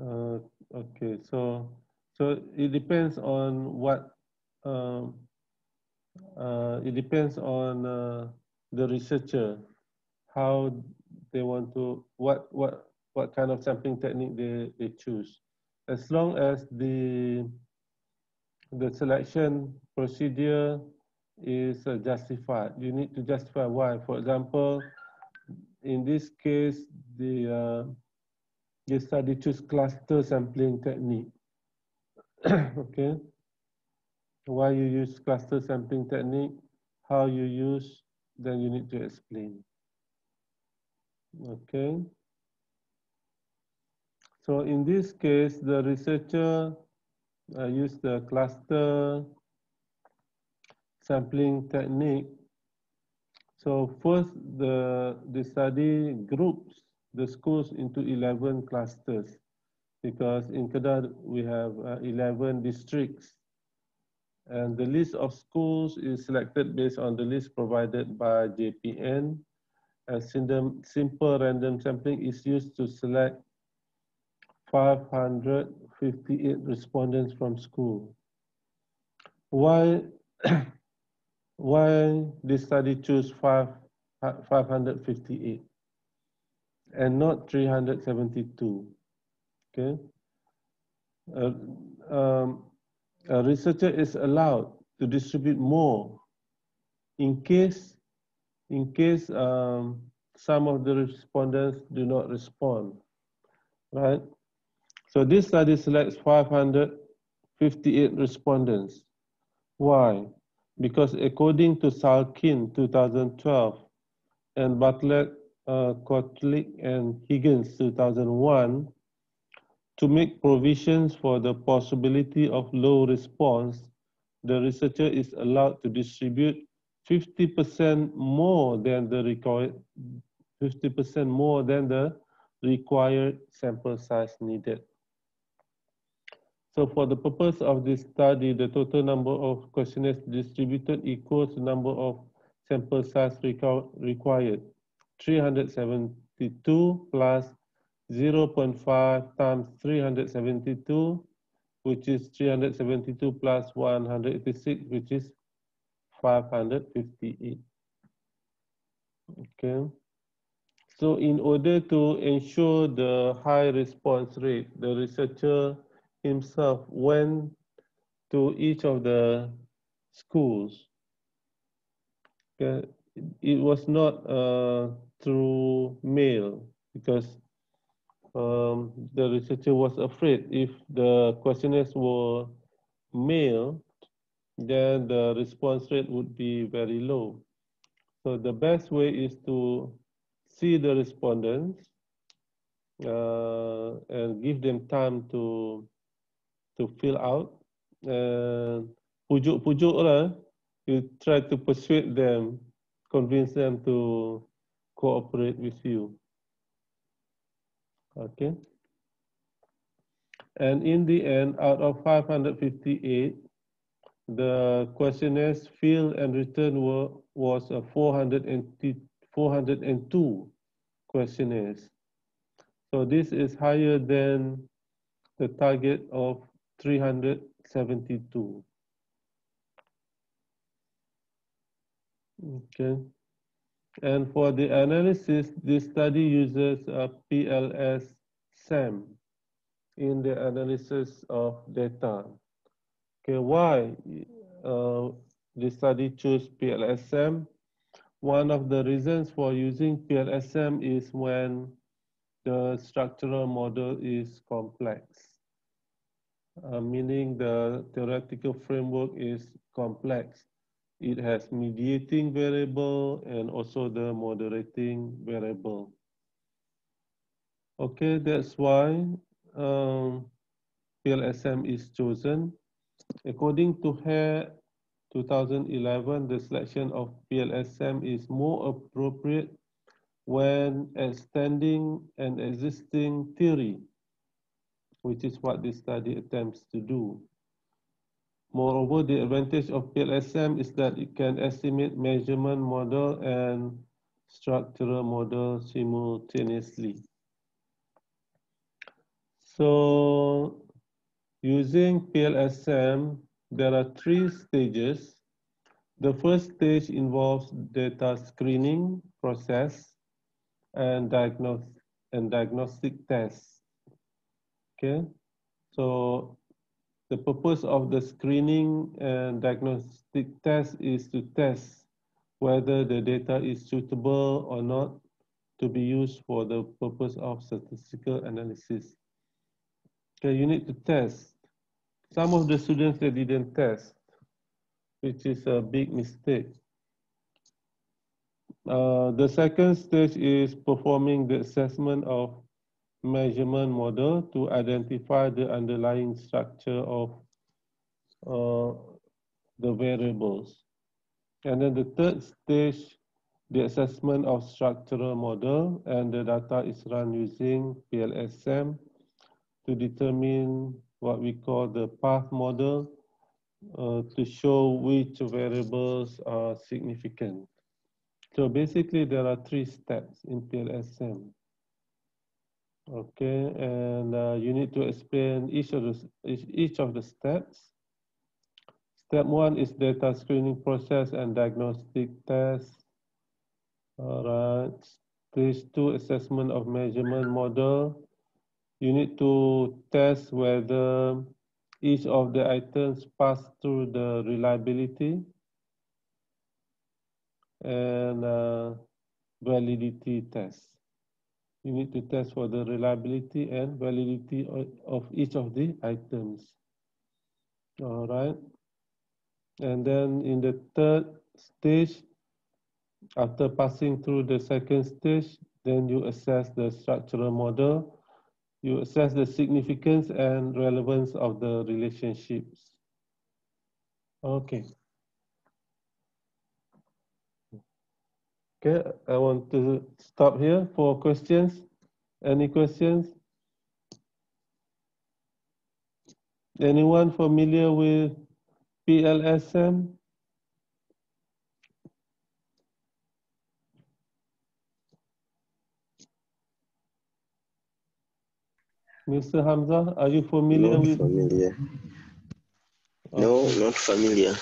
uh, okay, so so it depends on what um, uh, it depends on uh, the researcher how they want to what what what kind of sampling technique they, they choose. As long as the the selection procedure is uh, justified. You need to justify why. For example, in this case, the uh, the study choose cluster sampling technique. okay. Why you use cluster sampling technique, how you use, then you need to explain. Okay. So in this case, the researcher uh, use the cluster sampling technique. So first, the, the study groups the schools into 11 clusters because in Kedah we have uh, 11 districts. And the list of schools is selected based on the list provided by JPN. A simple random sampling is used to select 558 respondents from school. Why, why this study choose five, 558 and not 372? Okay. Uh, um, a researcher is allowed to distribute more in case in case um, some of the respondents do not respond, right? So this study selects 558 respondents. Why? Because according to Salkin 2012 and Bartlett uh, uh, and Higgins 2001, to make provisions for the possibility of low response, the researcher is allowed to distribute 50% more than the required 50% more than the required sample size needed. So for the purpose of this study, the total number of questionnaires distributed equals the number of sample size required. 372 plus 0.5 times 372, which is 372 plus 186, which is 558. Okay. So in order to ensure the high response rate, the researcher himself went to each of the schools. It was not uh, through mail because um, the researcher was afraid if the questionnaires were mailed, then the response rate would be very low. So the best way is to see the respondents uh, and give them time to to fill out. And pujuk-pujuk lah, you try to persuade them, convince them to cooperate with you. Okay. And in the end, out of 558, the questionnaires filled and returned were, was a 402 questionnaires. So this is higher than the target of 372. Okay. And for the analysis, this study uses a PLS SEM in the analysis of data. Okay, why uh, the study chose PLS SEM? One of the reasons for using PLS SEM is when the structural model is complex, uh, meaning the theoretical framework is complex. It has mediating variable and also the moderating variable. Okay, that's why um, PLS SEM is chosen. According to Hair 2011, the selection of PLS SEM is more appropriate when extending an existing theory, which is what this study attempts to do. Moreover, the advantage of PLS SEM is that it can estimate measurement model and structural model simultaneously. So using PLS SEM, there are three stages. The first stage involves data screening process and, diagnose, and diagnostic tests. Okay, so the purpose of the screening and diagnostic test is to test whether the data is suitable or not to be used for the purpose of statistical analysis. Okay, you need to test. Some of the students, they didn't test, which is a big mistake. Uh, the second stage is performing the assessment of measurement model to identify the underlying structure of uh, the variables. And then the third stage, the assessment of structural model and the data is run using PLSM to determine what we call the path model uh, to show which variables are significant. So basically there are three steps in PLSM. Okay, and uh, you need to explain each of the each of the steps. Step one is data screening process and diagnostic test. All right. Stage two, assessment of measurement model. You need to test whether each of the items pass through the reliability and uh, validity test you need to test for the reliability and validity of each of the items. All right. And then in the third stage, after passing through the second stage, Then you assess the structural model. You assess the significance and relevance of the relationships. Okay. Okay, I want to stop here for questions. Any questions? Anyone familiar with PLS SEM? Mr. Hamza, are you familiar Not with? familiar. No, not familiar.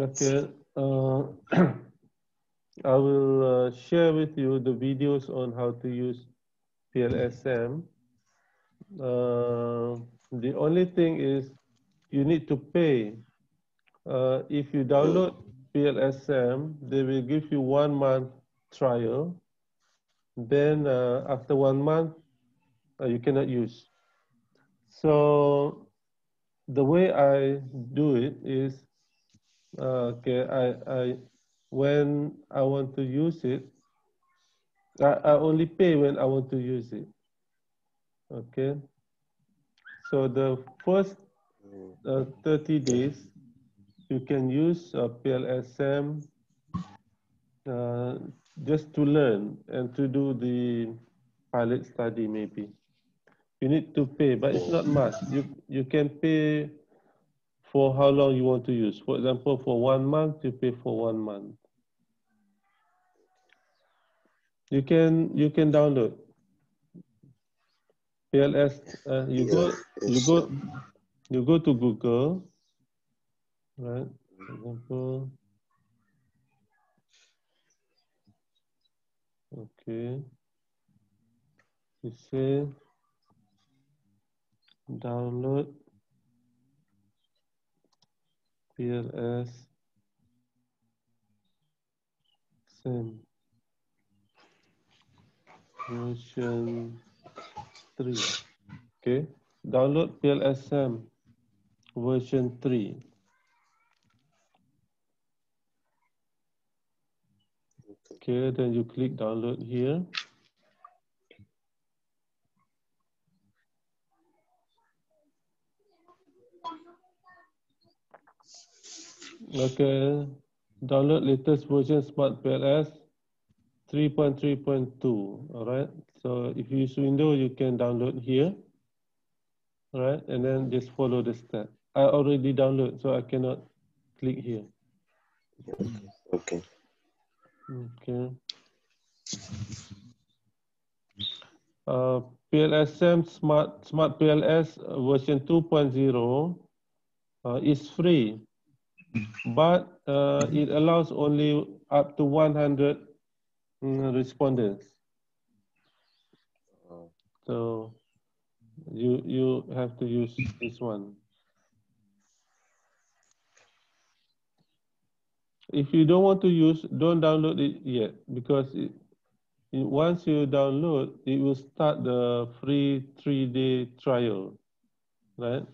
Okay. Uh, I will uh, share with you the videos on how to use PLS SEM. Uh, the only thing is you need to pay. Uh, if you download PLS SEM, they will give you one month trial. Then uh, after one month, uh, you cannot use. So the way I do it is, uh, okay, I, I, when I want to use it, I, I only pay when I want to use it. Okay. So the first uh, 30 days, you can use uh, PLSM uh, just to learn and to do the pilot study maybe. You need to pay, but it's not much. You, you can pay for how long you want to use. For example, for one month, you pay for one month. You can you can download PLS. Uh, you go you go you go to Google, right? For example, okay. You say download PLS version 3. Okay, download PLS SEM version 3. Okay, then you click download here. Okay, download latest version Smart PLS 3.3.2. All right. So if you use Windows, you can download here. All right, and then just follow the step. I already download, so I cannot click here. Okay. Okay. Uh, PLS SEM Smart Smart PLS version 2.0 uh, is free, but uh, it allows only up to 100 mm, respondents. So you you have to use this one. If you don't want to use, don't download it yet because it, it, once you download, it will start the free three-day trial, right?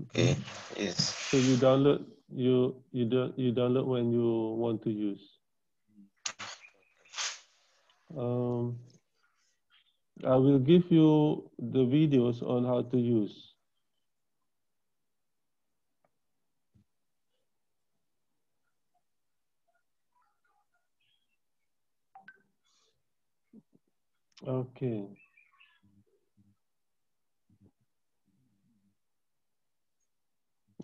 Okay. Yes. So you download you you do, you download when you want to use. Um, I will give you the videos on how to use. Okay.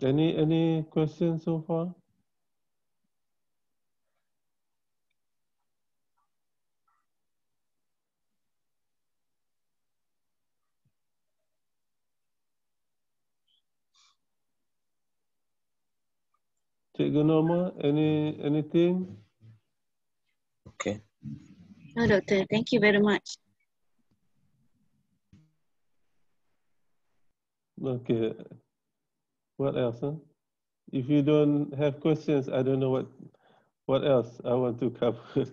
Any any questions so far? Cikgu Norma, any anything? Okay. No, doctor. Thank you very much. Okay. What else? Huh? If you don't have questions, I don't know what what else I want to cover.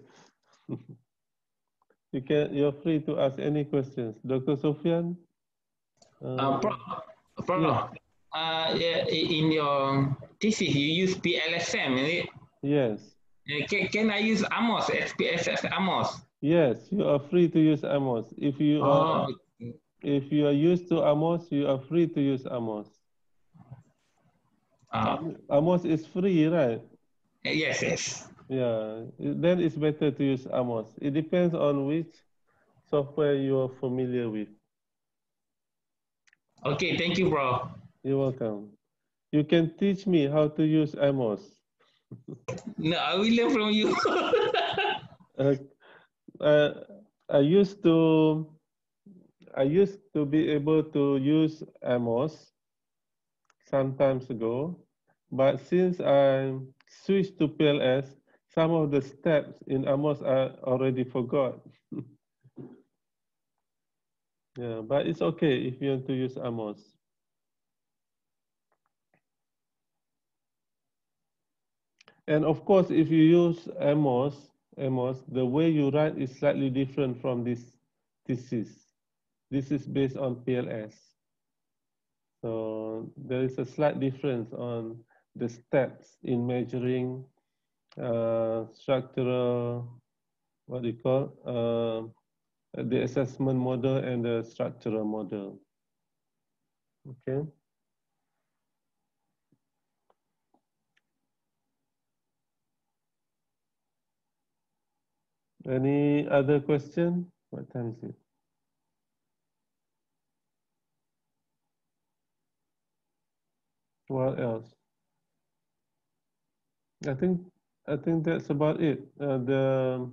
you can you're free to ask any questions. Dr. Sofian? Uh, Prof, yeah. uh, yeah, in your thesis, you use PLS SEM, is it? Yes. Uh, Can, can I use Amos, SPSS Amos? Yes, you are free to use Amos. If you are Oh, if you are used to Amos, you are free to use Amos. Uh, Amos is free, right? yes, yes. Yeah, then it's better to use Amos. It depends on which software you are familiar with. Okay, thank you, bro. You're welcome. You can teach me how to use Amos. No, I will learn from you. Uh, uh, I used to I used to be able to use Amos sometimes ago, but since I switched to PLS, some of the steps in Amos I already forgot. yeah, but it's okay if you want to use Amos. And of course, if you use Amos, Amos, the way you write is slightly different from this thesis. This is based on PLS. So there is a slight difference on the steps in measuring uh, structural, what do you call, uh, the assessment model and the structural model. Okay. Any other question? What time is it? What else? I think I think that's about it. Uh, the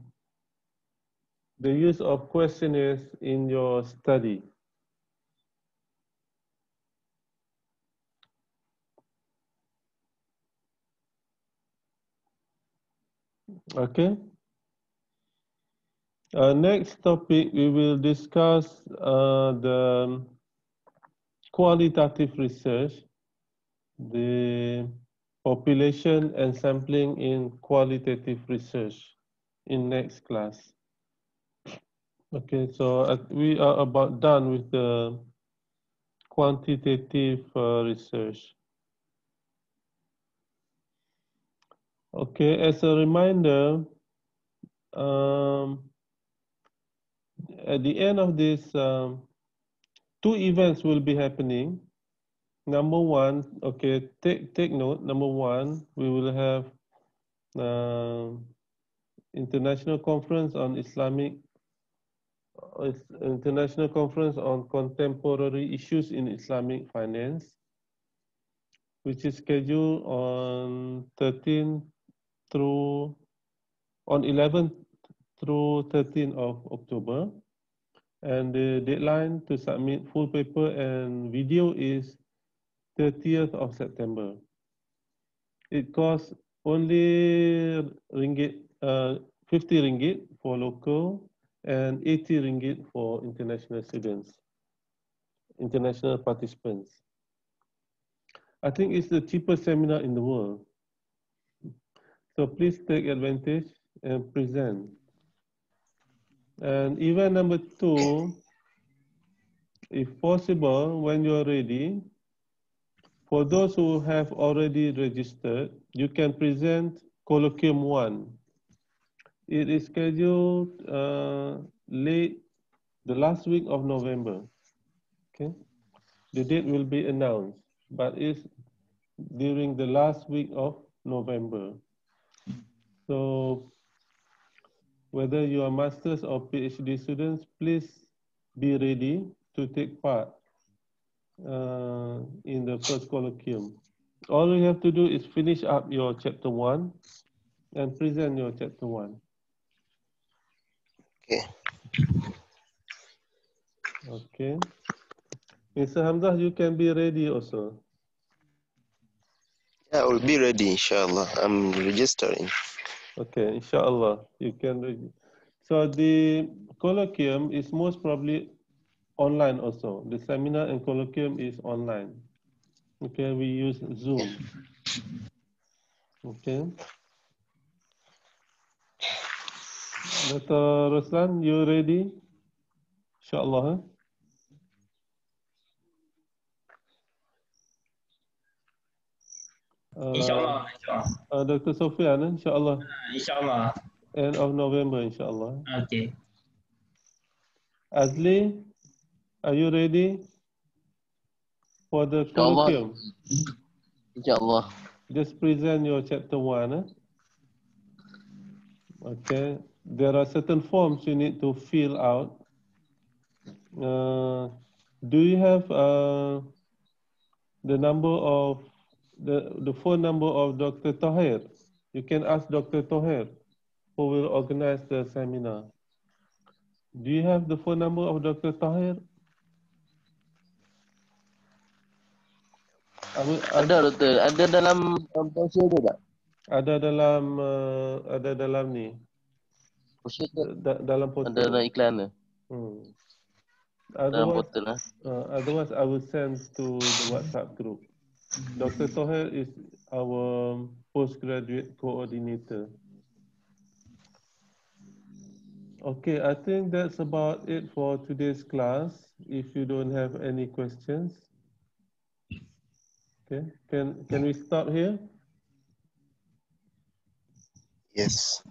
the use of questionnaires in your study. Okay. Uh, next topic, we will discuss uh, the qualitative research, the population and sampling in qualitative research in next class. Okay, so we are about done with the quantitative uh, research. Okay, as a reminder, um, at the end of this, um, two events will be happening. Number one, okay, take, take note, number one, we will have uh, International Conference on Islamic, uh, International Conference on Contemporary Issues in Islamic Finance, which is scheduled on 13 through, on 11 through 13th of October. And the deadline to submit full paper and video is 30th of September. It costs only ringgit, uh, 50 ringgit for local and 80 ringgit for international students, international participants. I think it's the cheapest seminar in the world. So please take advantage and present. And event number two, if possible, when you're ready, for those who have already registered, you can present colloquium one. It is scheduled uh, late the last week of November. Okay, the date will be announced, but it's during the last week of November. So whether you are master's or PhD students, please be ready to take part uh, in the first colloquium. All you have to do is finish up your chapter one and present your chapter one. Okay. Okay. Mr. Hamzah, you can be ready also. Yeah, I will be ready, inshallah. I'm registering. Okay, inshallah, you can read. So the colloquium is most probably online also. The seminar and colloquium is online. Okay, we use Zoom. Okay. Dr. Ruslan, you ready? Inshallah. Huh? Uh, InsyaAllah. InsyaAllah. uh, Dr. Sofian, eh? inshallah. InsyaAllah. End of November, inshallah. Okay. Azli, are you ready for the Inshallah. colloquium? InsyaAllah. Just present your chapter one. Eh? Okay. There are certain forms you need to fill out. Uh, do you have uh, the number of the, the phone number of Dr. Tahir? You can ask Dr. Tahir who will organize the seminar. Do you have the phone number of Dr. Tahir? Ada doktor. Ada dalam dalam brochure tu tak? ada dalam uh, ada dalam ni tu da, dalam ada portal. dalam iklan tu. Hmm. Dalam Otherwise, portal lah. uh, otherwise I will send to the WhatsApp group. Dr. Toher is our postgraduate coordinator. Okay, I think that's about it for today's class. If you don't have any questions. Okay, can, can we stop here? Yes.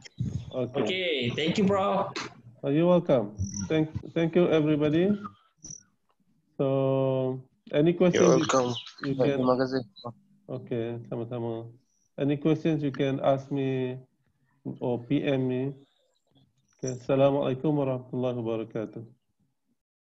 Okay. Okay, thank you, bro. Oh, you're welcome. Thank, thank you, everybody. So, any questions? You're questions? welcome. You Baik, can, okay, sama-sama. Any questions you can ask me or PM me. Okay, Assalamualaikum warahmatullahi wabarakatuh.